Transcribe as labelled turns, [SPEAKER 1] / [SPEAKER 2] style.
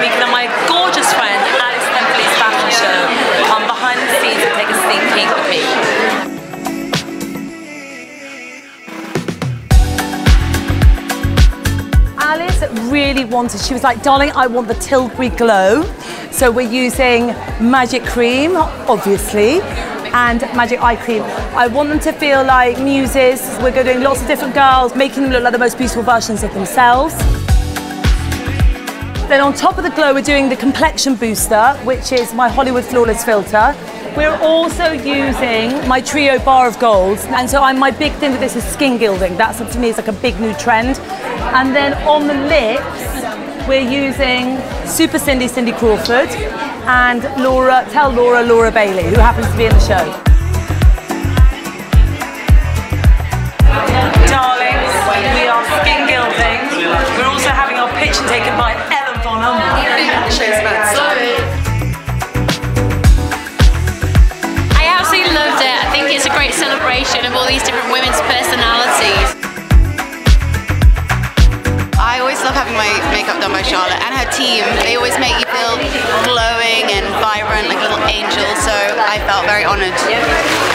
[SPEAKER 1] Week and my gorgeous friend Alice Temperley's fashion show. Come behind the scenes and take a sneak peek with me.
[SPEAKER 2] Alice really wanted, she was like, darling, I want the Tilbury glow. So we're using magic cream, obviously, and magic eye cream. I want them to feel like muses. We're doing lots of different girls, making them look like the most beautiful versions of themselves. Then on top of the glow, we're doing the complexion booster, which is my Hollywood Flawless filter. We're also using my Trio Bar of Golds. And so I'm, my big thing with this is skin gilding. That's to me is like a big new trend. And then on the lips, we're using Super Cindy, Cindy Crawford, and Laura, tell Laura, Laura Bailey, who happens to be in the show.
[SPEAKER 3] Celebration of all these different women's personalities.
[SPEAKER 4] I always love having my makeup done by Charlotte and her team. They always make you feel glowing and vibrant like a little angel, so I felt very honoured.